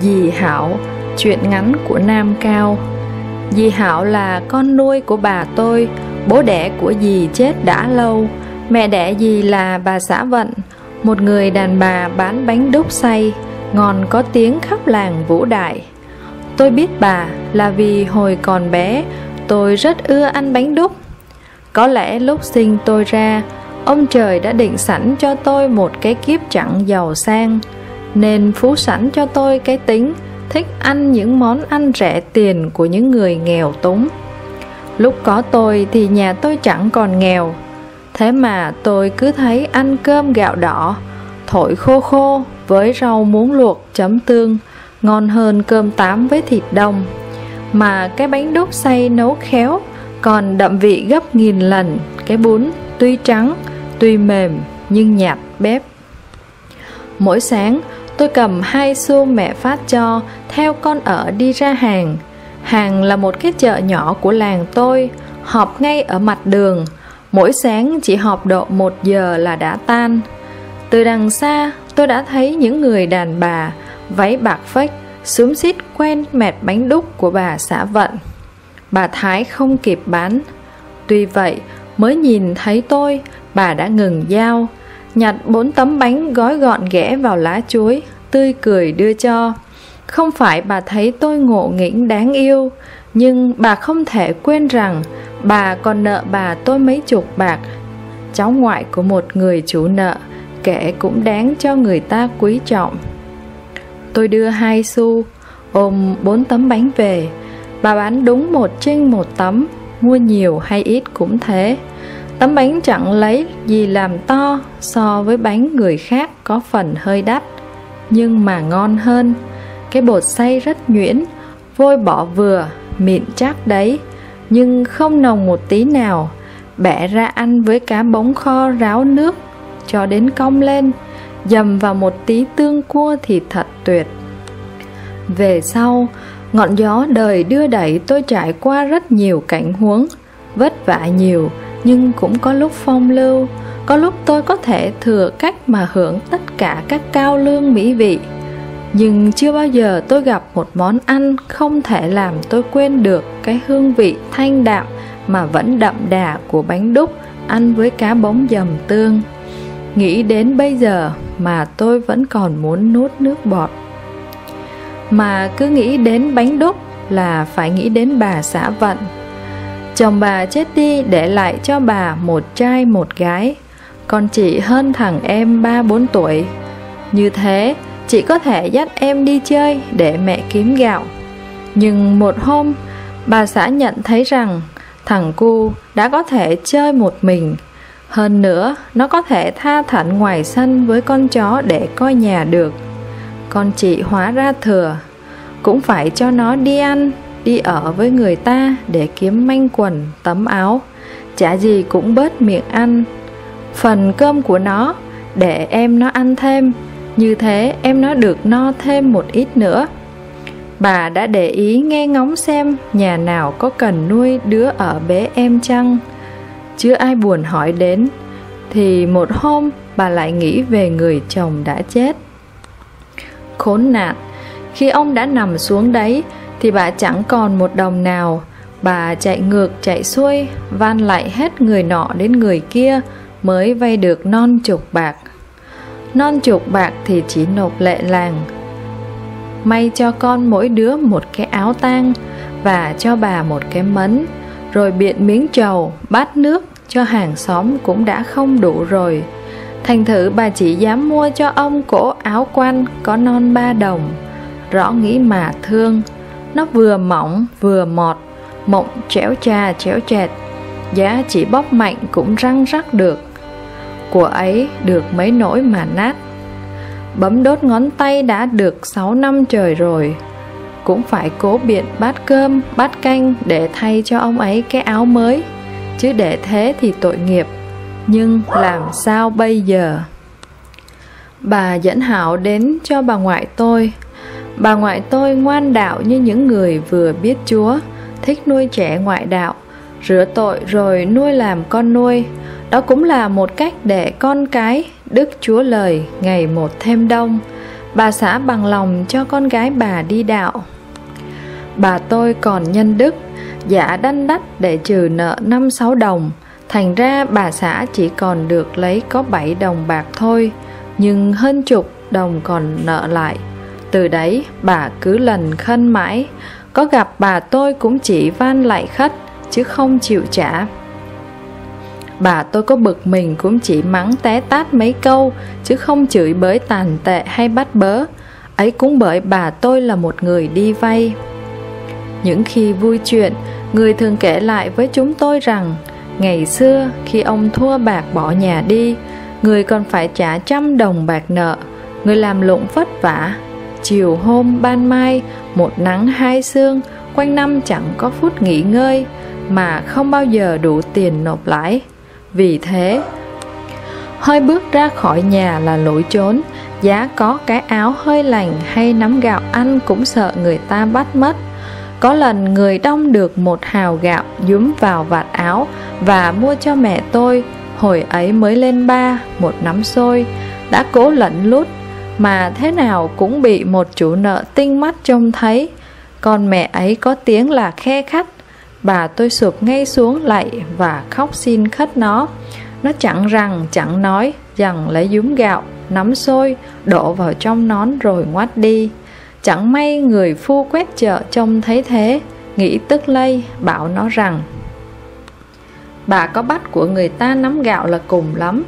Dì Hảo, chuyện ngắn của Nam Cao. Dì Hảo là con nuôi của bà tôi, bố đẻ của dì chết đã lâu. Mẹ đẻ dì là bà xã Vận, một người đàn bà bán bánh đúc xay, ngon có tiếng khắp làng Vũ Đại Tôi biết bà là vì hồi còn bé tôi rất ưa ăn bánh đúc. Có lẽ lúc sinh tôi ra, ông trời đã định sẵn cho tôi một cái kiếp chẳng giàu sang nên phú sẵn cho tôi cái tính, thích ăn những món ăn rẻ tiền của những người nghèo túng. Lúc có tôi thì nhà tôi chẳng còn nghèo. Thế mà tôi cứ thấy ăn cơm gạo đỏ, thổi khô khô với rau muống luộc, chấm tương, ngon hơn cơm tám với thịt đông. Mà cái bánh đúc xay nấu khéo còn đậm vị gấp nghìn lần. Cái bún tuy trắng, tuy mềm nhưng nhạt bếp. Mỗi sáng Tôi cầm hai xu mẹ phát cho, Theo con ở đi ra hàng. Hàng là một cái chợ nhỏ của làng tôi, Họp ngay ở mặt đường. Mỗi sáng chỉ họp độ một giờ là đã tan. Từ đằng xa, tôi đã thấy những người đàn bà, Váy bạc phách Xúm xít quen mẹt bánh đúc của bà xã vận. Bà Thái không kịp bán. Tuy vậy, mới nhìn thấy tôi, Bà đã ngừng giao nhặt bốn tấm bánh gói gọn ghẽ vào lá chuối, tươi cười đưa cho. Không phải bà thấy tôi ngộ nghĩnh đáng yêu, nhưng bà không thể quên rằng bà còn nợ bà tôi mấy chục bạc. Cháu ngoại của một người chủ nợ, kẻ cũng đáng cho người ta quý trọng. Tôi đưa hai xu, ôm bốn tấm bánh về. Bà bán đúng một trên một tấm, mua nhiều hay ít cũng thế. Tấm bánh chẳng lấy gì làm to so với bánh người khác có phần hơi đắt, nhưng mà ngon hơn. Cái bột xay rất nhuyễn, vôi bỏ vừa, mịn chắc đấy, nhưng không nồng một tí nào. Bẻ ra ăn với cá bống kho ráo nước, cho đến cong lên, dầm vào một tí tương cua thì thật tuyệt. Về sau, ngọn gió đời đưa đẩy tôi trải qua rất nhiều cảnh huống, vất vả nhiều, nhưng cũng có lúc phong lưu, có lúc tôi có thể thừa cách mà hưởng tất cả các cao lương mỹ vị. Nhưng chưa bao giờ tôi gặp một món ăn không thể làm tôi quên được cái hương vị thanh đạm mà vẫn đậm đà của bánh đúc ăn với cá bóng dầm tương. Nghĩ đến bây giờ mà tôi vẫn còn muốn nuốt nước bọt. Mà cứ nghĩ đến bánh đúc là phải nghĩ đến bà xã vận Chồng bà chết đi để lại cho bà một trai, một gái. Con chị hơn thằng em 3-4 tuổi. Như thế, chị có thể dắt em đi chơi để mẹ kiếm gạo. Nhưng một hôm, bà xã nhận thấy rằng thằng cu đã có thể chơi một mình. Hơn nữa, nó có thể tha thẳng ngoài sân với con chó để coi nhà được. Con chị hóa ra thừa, Cũng phải cho nó đi ăn đi ở với người ta để kiếm manh quần, tấm áo, chả gì cũng bớt miệng ăn. Phần cơm của nó, để em nó ăn thêm, như thế em nó được no thêm một ít nữa. Bà đã để ý nghe ngóng xem nhà nào có cần nuôi đứa ở bế em chăng. Chưa ai buồn hỏi đến, thì một hôm bà lại nghĩ về người chồng đã chết. Khốn nạn, khi ông đã nằm xuống đấy, thì bà chẳng còn một đồng nào. Bà chạy ngược, chạy xuôi, van lại hết người nọ đến người kia mới vay được non chục bạc. Non chục bạc thì chỉ nộp lệ làng. May cho con mỗi đứa một cái áo tang và cho bà một cái mấn, rồi biện miếng trầu, bát nước cho hàng xóm cũng đã không đủ rồi. Thành thử bà chỉ dám mua cho ông cổ áo quan có non ba đồng, rõ nghĩ mà thương nó vừa mỏng vừa mọt Mộng chéo cha chéo chẹt. Giá chỉ bóp mạnh cũng răng rắc được. Của ấy được mấy nỗi mà nát. Bấm đốt ngón tay đã được 6 năm trời rồi. Cũng phải cố biện bát cơm, bát canh Để thay cho ông ấy cái áo mới. Chứ để thế thì tội nghiệp. Nhưng làm sao bây giờ? Bà dẫn Hảo đến cho bà ngoại tôi. Bà ngoại tôi ngoan đạo như những người vừa biết Chúa, thích nuôi trẻ ngoại đạo, rửa tội rồi nuôi làm con nuôi. Đó cũng là một cách để con cái Đức Chúa Lời ngày một thêm đông. bà xã bằng lòng cho con gái bà đi đạo bà tôi còn nhân đức giả đanh đắt để trừ nợ năm sáu đồng thành ra bà xã chỉ còn được lấy có bảy đồng bạc thôi nhưng hơn chục đồng còn nợ lại từ đấy, bà cứ lần khân mãi. Có gặp bà tôi cũng chỉ van lại khất, chứ không chịu trả. Bà tôi có bực mình cũng chỉ mắng té tát mấy câu, chứ không chửi bới tàn tệ hay bắt bớ. Ấy cũng bởi bà tôi là một người đi vay. Những khi vui chuyện, người thường kể lại với chúng tôi rằng, ngày xưa khi ông thua bạc bỏ nhà đi, người còn phải trả trăm đồng bạc nợ, người làm lụng vất vả chiều hôm ban mai, một nắng hai sương, quanh năm chẳng có phút nghỉ ngơi, mà không bao giờ đủ tiền nộp lãi. Vì thế, hơi bước ra khỏi nhà là lỗi trốn. Giá có cái áo hơi lành hay nắm gạo ăn cũng sợ người ta bắt mất. Có lần người đông được một hào gạo dúm vào vạt áo và mua cho mẹ tôi, hồi ấy mới lên ba, một nắm xôi, đã cố lẫn lút mà thế nào cũng bị một chủ nợ tinh mắt trông thấy. Còn mẹ ấy có tiếng là khe khắt. bà tôi sụp ngay xuống lạy và khóc xin khất nó. Nó chẳng rằng, chẳng nói rằng lấy dúm gạo, nắm xôi, đổ vào trong nón rồi ngoắt đi. Chẳng may người phu quét chợ trông thấy thế, nghĩ tức lây, bảo nó rằng, bà có bắt của người ta nắm gạo là cùng lắm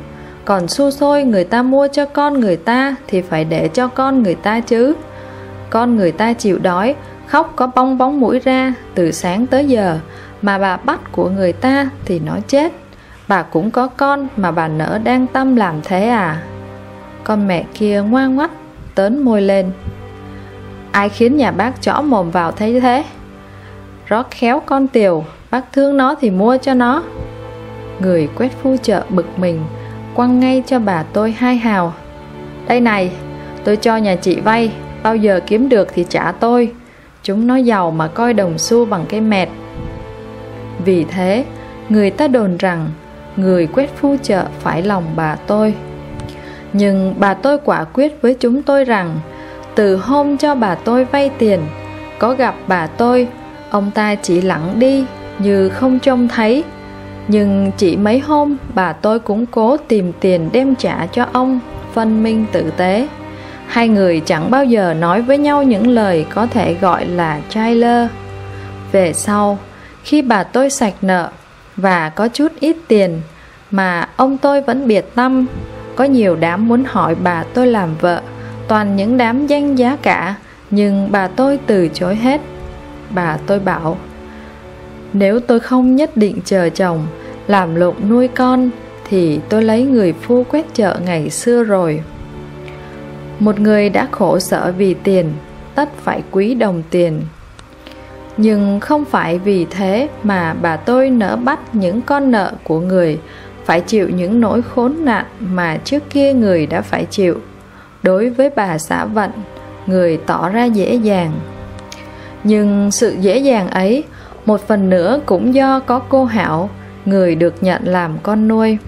còn xu xôi, người ta mua cho con người ta thì phải để cho con người ta chứ. Con người ta chịu đói, khóc có bong bóng mũi ra từ sáng tới giờ. Mà bà bắt của người ta thì nó chết. Bà cũng có con mà bà nỡ đang tâm làm thế à? Con mẹ kia ngoan ngoắt, tớn môi lên. Ai khiến nhà bác chõ mồm vào thấy thế? Rót khéo con tiều, bác thương nó thì mua cho nó. Người quét phu chợ bực mình quăng ngay cho bà tôi hai hào. Đây này, tôi cho nhà chị vay, bao giờ kiếm được thì trả tôi. Chúng nó giàu mà coi đồng xu bằng cái mẹt vì thế, người ta đồn rằng người quét phu chợ phải lòng bà tôi. Nhưng bà tôi quả quyết với chúng tôi rằng, từ hôm cho bà tôi vay tiền, có gặp bà tôi, ông ta chỉ lặng đi như không trông thấy nhưng chỉ mấy hôm, bà tôi cũng cố tìm tiền đem trả cho ông phân minh tử tế. Hai người chẳng bao giờ nói với nhau những lời có thể gọi là trai lơ về sau, khi bà tôi sạch nợ và có chút ít tiền mà ông tôi vẫn biệt tâm, có nhiều đám muốn hỏi bà tôi làm vợ, toàn những đám danh giá cả, nhưng bà tôi từ chối hết. Bà tôi bảo nếu tôi không nhất định chờ chồng, làm lụng nuôi con, thì tôi lấy người phu quét chợ ngày xưa rồi. Một người đã khổ sở vì tiền, tất phải quý đồng tiền. Nhưng không phải vì thế mà bà tôi nỡ bắt những con nợ của người, phải chịu những nỗi khốn nạn mà trước kia người đã phải chịu. Đối với bà xã vận, người tỏ ra dễ dàng. Nhưng sự dễ dàng ấy một phần nữa cũng do có cô hảo, người được nhận làm con nuôi.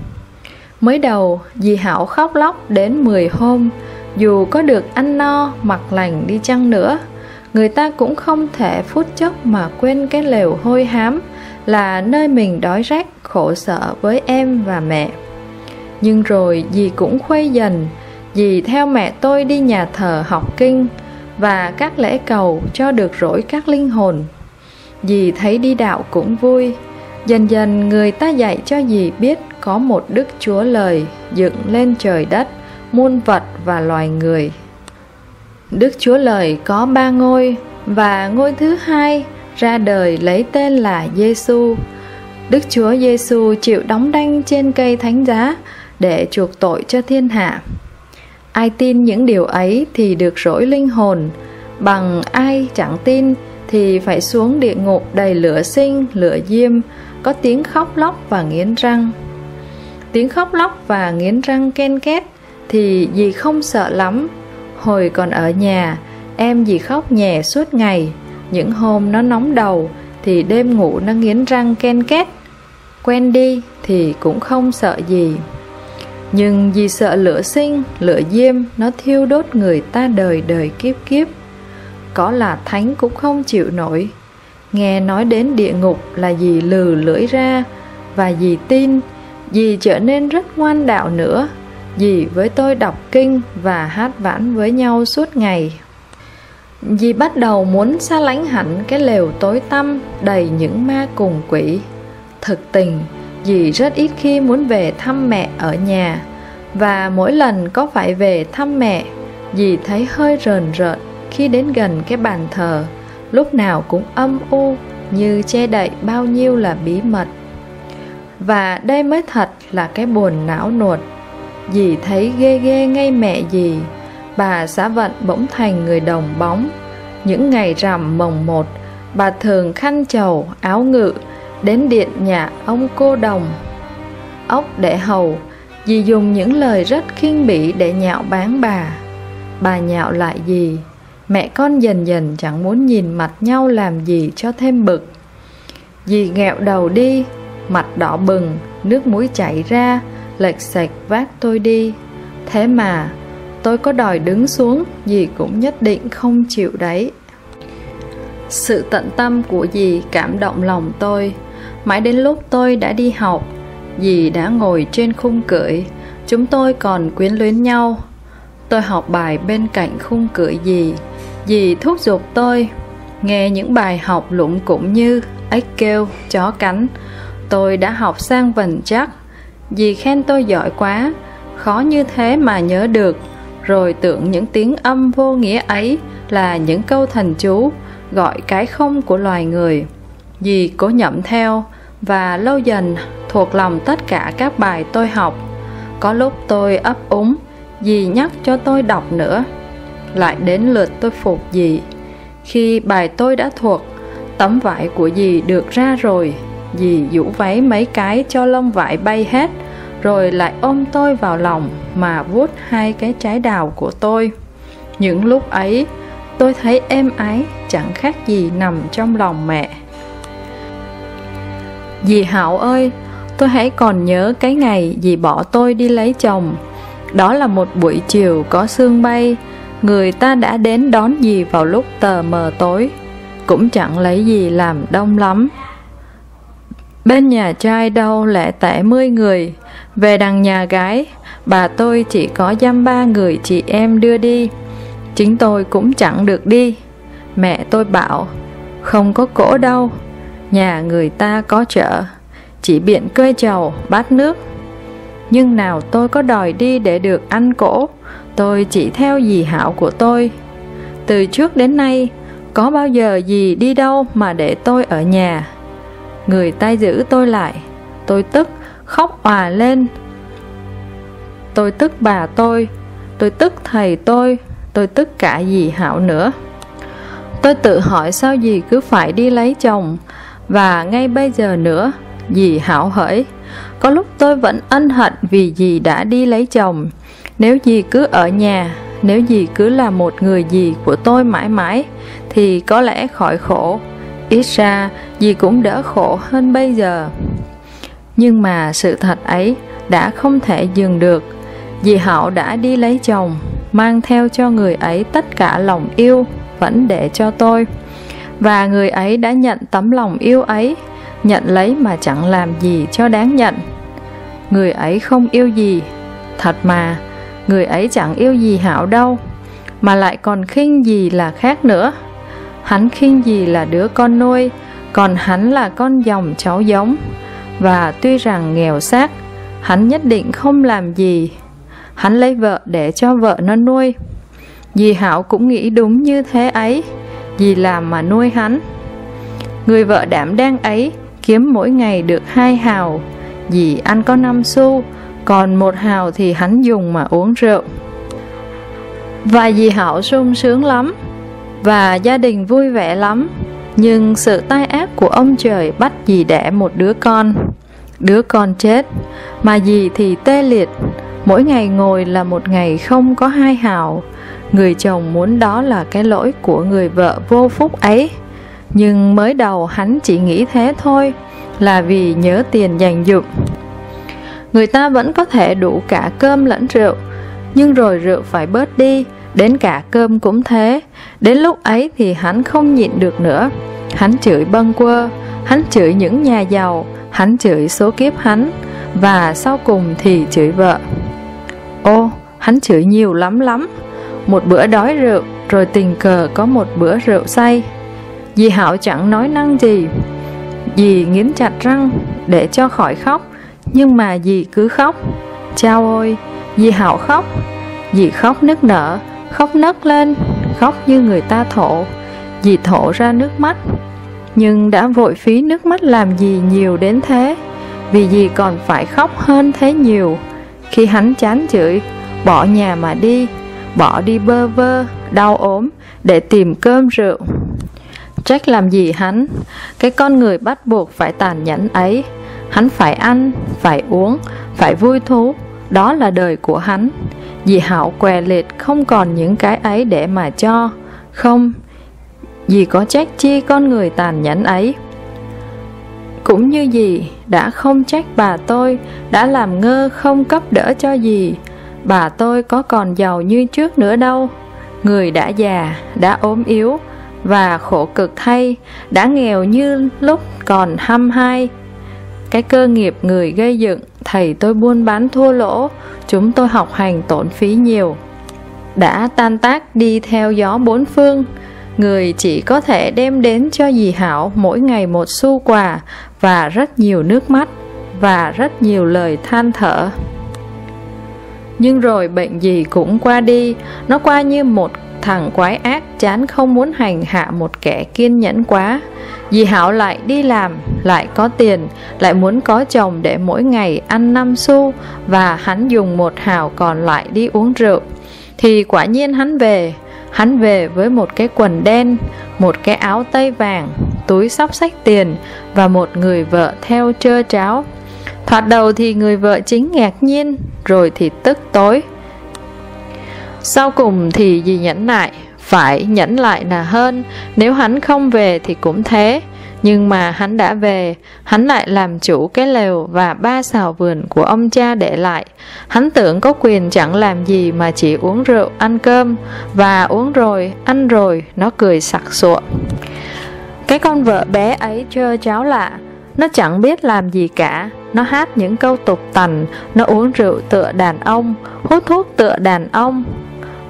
Mới đầu, dì hảo khóc lóc đến 10 hôm. Dù có được ăn no, mặc lành đi chăng nữa, người ta cũng không thể phút chốc mà quên cái lều hôi hám là nơi mình đói rách khổ sở với em và mẹ. Nhưng rồi dì cũng khuây dần, dì theo mẹ tôi đi nhà thờ học kinh và các lễ cầu cho được rỗi các linh hồn dì thấy đi đạo cũng vui. Dần dần người ta dạy cho dì biết có một đức chúa lời dựng lên trời đất, muôn vật và loài người. Đức chúa lời có ba ngôi và ngôi thứ hai ra đời lấy tên là giêsu đức chúa giêsu chịu đóng đanh trên cây thánh giá để chuộc tội cho thiên hạ. Ai tin những điều ấy thì được rỗi linh hồn, bằng ai chẳng tin thì phải xuống địa ngục đầy lửa sinh lửa diêm có tiếng khóc lóc và nghiến răng. Tiếng khóc lóc và nghiến răng ken két thì dì không sợ lắm. Hồi còn ở nhà em dì khóc nhè suốt ngày. Những hôm nó nóng đầu thì đêm ngủ nó nghiến răng ken két. Quen đi thì cũng không sợ gì. Nhưng vì sợ lửa sinh, lửa diêm Nó thiêu đốt người ta đời đời kiếp kiếp. Có là thánh cũng không chịu nổi. Nghe nói đến địa ngục là gì lừ lưỡi ra Và dì tin Dì trở nên rất ngoan đạo nữa Dì với tôi đọc kinh và hát vãn với nhau suốt ngày. Dì bắt đầu muốn xa lánh hẳn cái lều tối tăm đầy những ma cùng quỷ. Thực tình, dì rất ít khi muốn về thăm mẹ ở nhà Và mỗi lần có phải về thăm mẹ Dì thấy hơi rờn rợn khi đến gần cái bàn thờ Lúc nào cũng âm u như che đậy bao nhiêu là bí mật. Và đây mới thật là cái buồn não nuột. Dì thấy ghê ghê ngay mẹ dì Bà xã vận bỗng thành người đồng bóng. Những ngày rằm mồng một Bà thường khăn chầu, áo ngự Đến điện nhà ông cô đồng. Ốc để hầu Dì dùng những lời rất khinh bỉ để nhạo báng bà. Bà nhạo lại dì. Mẹ con dần dần chẳng muốn nhìn mặt nhau làm gì cho thêm bực. Dì nghẹo đầu đi, Mặt đỏ bừng, Nước mũi chảy ra, Lệch sạch vác tôi đi. Thế mà, tôi có đòi đứng xuống, Dì cũng nhất định không chịu đấy. Sự tận tâm của dì cảm động lòng tôi. Mãi đến lúc tôi đã đi học, Dì đã ngồi trên khung cưỡi Chúng tôi còn quyến luyến nhau. Tôi học bài bên cạnh khung cưỡi dì. Dì thúc giục tôi? Nghe những bài học lụng cũng như ếch kêu, chó cắn. Tôi đã học sang vần chắc. Dì khen tôi giỏi quá. Khó như thế mà nhớ được. Rồi tưởng những tiếng âm vô nghĩa ấy Là những câu thần chú Gọi cái không của loài người. Dì cố nhậm theo Và lâu dần thuộc lòng tất cả các bài tôi học. Có lúc tôi ấp úng Dì nhắc cho tôi đọc nữa. Lại đến lượt tôi phục dì Khi bài tôi đã thuộc, Tấm vải của dì được ra rồi. Dì vũ váy mấy cái cho lông vải bay hết, Rồi lại ôm tôi vào lòng Mà vuốt hai cái trái đào của tôi. Những lúc ấy, Tôi thấy êm ái, Chẳng khác gì nằm trong lòng mẹ. Dì Hảo ơi, Tôi hãy còn nhớ cái ngày dì bỏ tôi đi lấy chồng. Đó là một buổi chiều có sương bay. Người ta đã đến đón dì vào lúc tờ mờ tối? Cũng chẳng lấy gì làm đông lắm. Bên nhà trai đâu lẽ tẻ mươi người? Về đằng nhà gái Bà tôi chỉ có dăm ba người chị em đưa đi. Chính tôi cũng chẳng được đi. Mẹ tôi bảo Không có cỗ đâu. Nhà người ta có chợ. Chỉ biện cơi trầu, bát nước. Nhưng nào tôi có đòi đi để được ăn cỗ Tôi chỉ theo dì hảo của tôi. Từ trước đến nay, Có bao giờ dì đi đâu mà để tôi ở nhà? Người ta giữ tôi lại. Tôi tức, khóc òa lên. Tôi tức bà tôi. Tôi tức thầy tôi. Tôi tức cả dì Hảo nữa. Tôi tự hỏi sao dì cứ phải đi lấy chồng. Và ngay bây giờ nữa, Dì Hảo hỡi, Có lúc tôi vẫn ân hận vì dì đã đi lấy chồng. Nếu gì cứ ở nhà, Nếu gì cứ là một người gì của tôi mãi mãi, Thì có lẽ khỏi khổ. Ít ra, gì cũng đỡ khổ hơn bây giờ. Nhưng mà sự thật ấy đã không thể dừng được. Dì Hảo đã đi lấy chồng, Mang theo cho người ấy tất cả lòng yêu Vẫn để cho tôi. Và người ấy đã nhận tấm lòng yêu ấy, Nhận lấy mà chẳng làm gì cho đáng nhận. Người ấy không yêu gì, Thật mà. Người ấy chẳng yêu gì Hảo đâu, Mà lại còn khinh gì là khác nữa. Hắn khinh gì là đứa con nuôi, Còn hắn là con dòng cháu giống. Và tuy rằng nghèo xác, Hắn nhất định không làm gì. Hắn lấy vợ để cho vợ nó nuôi. Dì Hảo cũng nghĩ đúng như thế ấy Dì làm mà nuôi hắn. Người vợ đảm đang ấy Kiếm mỗi ngày được hai hào Dì ăn có năm xu còn một hào thì hắn dùng mà uống rượu. Và dì Hảo sung sướng lắm, và gia đình vui vẻ lắm, nhưng sự tai ác của ông trời bắt dì đẻ một đứa con. Đứa con chết, mà dì thì tê liệt. Mỗi ngày ngồi là một ngày không có hai hào. Người chồng muốn đó là cái lỗi của người vợ vô phúc ấy. Nhưng mới đầu hắn chỉ nghĩ thế thôi, là vì nhớ tiền dành dụm người ta vẫn có thể đủ cả cơm lẫn rượu. Nhưng rồi rượu phải bớt đi, đến cả cơm cũng thế. Đến lúc ấy thì hắn không nhịn được nữa. Hắn chửi bâng quơ, hắn chửi những nhà giàu, hắn chửi số kiếp hắn, và sau cùng thì chửi vợ. Ô, hắn chửi nhiều lắm lắm. Một bữa đói rượu, rồi tình cờ có một bữa rượu say. Dì hảo chẳng nói năng gì. Dì nghiến chặt răng để cho khỏi khóc nhưng mà dì cứ khóc. Chao ôi, dì hạo khóc. Dì khóc nức nở, khóc nấc lên, khóc như người ta thổ. Dì thổ ra nước mắt. Nhưng đã vội phí nước mắt làm gì nhiều đến thế, vì dì còn phải khóc hơn thế nhiều. Khi hắn chán chửi, bỏ nhà mà đi, bỏ đi bơ vơ, đau ốm để tìm cơm rượu. Trách làm gì hắn, cái con người bắt buộc phải tàn nhẫn ấy hắn phải ăn, phải uống, phải vui thú. Đó là đời của hắn. Dì hảo què liệt không còn những cái ấy để mà cho. Không, dì có trách chi con người tàn nhẫn ấy? Cũng như dì, đã không trách bà tôi, đã làm ngơ không cấp đỡ cho dì. Bà tôi có còn giàu như trước nữa đâu. Người đã già, đã ốm yếu và khổ cực thay, đã nghèo như lúc còn hăm hai cái cơ nghiệp người gây dựng, thầy tôi buôn bán thua lỗ, chúng tôi học hành tổn phí nhiều. Đã tan tác đi theo gió bốn phương, người chỉ có thể đem đến cho dì hảo mỗi ngày một xu quà và rất nhiều nước mắt và rất nhiều lời than thở. Nhưng rồi bệnh gì cũng qua đi, nó qua như một thằng quái ác chán không muốn hành hạ một kẻ kiên nhẫn quá. Dì hảo lại đi làm, lại có tiền, lại muốn có chồng để mỗi ngày ăn năm xu và hắn dùng một hào còn lại đi uống rượu. Thì quả nhiên hắn về hắn về với một cái quần đen, một cái áo tây vàng, túi sắp sách tiền và một người vợ theo trơ tráo thoạt đầu thì người vợ chính ngạc nhiên, rồi thì tức tối sau cùng thì dì nhẫn lại, phải nhẫn lại là hơn. Nếu hắn không về thì cũng thế. Nhưng mà hắn đã về, hắn lại làm chủ cái lều và ba xào vườn của ông cha để lại. Hắn tưởng có quyền chẳng làm gì mà chỉ uống rượu, ăn cơm. Và uống rồi, ăn rồi, nó cười sặc sụa. Cái con vợ bé ấy trơ cháo lạ. Nó chẳng biết làm gì cả. Nó hát những câu tục tành. Nó uống rượu tựa đàn ông. Hút thuốc tựa đàn ông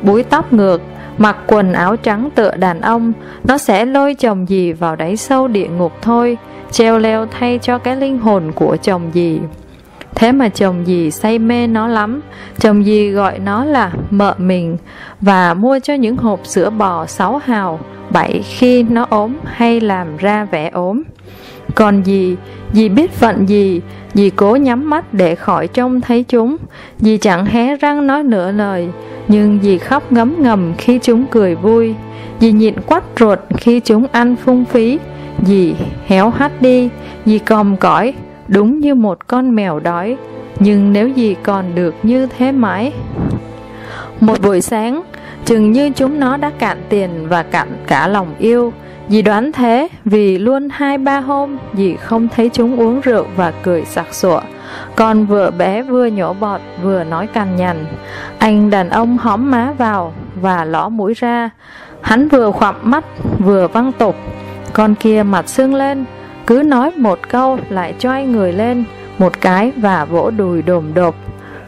búi tóc ngược, mặc quần áo trắng tựa đàn ông, nó sẽ lôi chồng gì vào đáy sâu địa ngục thôi, treo leo thay cho cái linh hồn của chồng gì thế mà chồng gì say mê nó lắm, chồng gì gọi nó là mợ mình và mua cho những hộp sữa bò sáu hào, bảy khi nó ốm hay làm ra vẻ ốm còn gì dì biết phận gì dì cố nhắm mắt để khỏi trông thấy chúng dì chẳng hé răng nói nửa lời, nhưng dì khóc ngấm ngầm khi chúng cười vui dì nhịn quắt ruột khi chúng ăn phung phí dì héo hắt đi dì còm cõi, đúng như một con mèo đói, nhưng nếu dì còn được như thế mãi? Một buổi sáng, chừng như chúng nó đã cạn tiền và cạn cả lòng yêu Dì đoán thế, vì luôn hai ba hôm dì không thấy chúng uống rượu và cười sặc sụa. Con vợ bé vừa nhổ bọt, vừa nói cằn nhằn. Anh đàn ông hóm má vào và lõ mũi ra. Hắn vừa khoạm mắt, vừa văng tục. Con kia mặt sưng lên, Cứ nói một câu lại choai người lên, Một cái và vỗ đùi đồm đột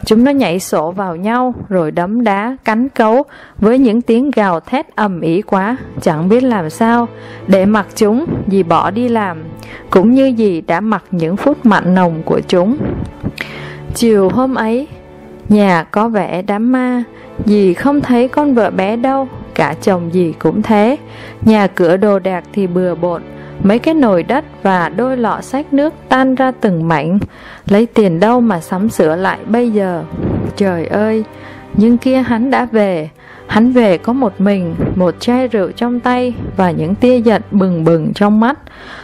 Chúng nó nhảy sổ vào nhau rồi đấm đá, cắn cấu. Với những tiếng gào thét ầm ĩ quá, chẳng biết làm sao để mặc chúng dì bỏ đi làm, cũng như dì đã mặc những phút mặn nồng của chúng. Chiều hôm ấy, nhà có vẻ đám ma, dì không thấy con vợ bé đâu, cả chồng dì cũng thế, nhà cửa đồ đạc thì bừa bộn, mấy cái nồi đất và đôi lọ sách nước tan ra từng mảnh. Lấy tiền đâu mà sắm sửa lại bây giờ? Trời ơi, nhưng kia hắn đã về. Hắn về có một mình, một chai rượu trong tay và những tia giận bừng bừng trong mắt.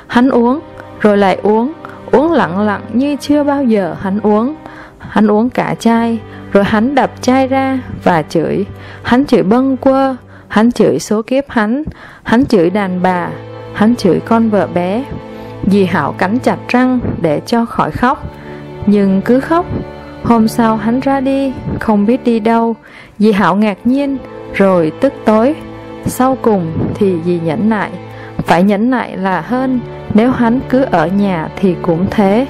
Hắn uống, rồi lại uống uống lặng lặng như chưa bao giờ hắn uống. Hắn uống cả chai, rồi hắn đập chai ra và chửi. Hắn chửi bâng quơ, hắn chửi số kiếp hắn hắn chửi đàn bà. Hắn chửi con vợ bé Dì Hảo cắn chặt răng để cho khỏi khóc Nhưng cứ khóc Hôm sau hắn ra đi, không biết đi đâu, dì Hảo ngạc nhiên, rồi tức tối. Sau cùng thì dì nhẫn nại, phải nhẫn nại là hơn, nếu hắn cứ ở nhà thì cũng thế.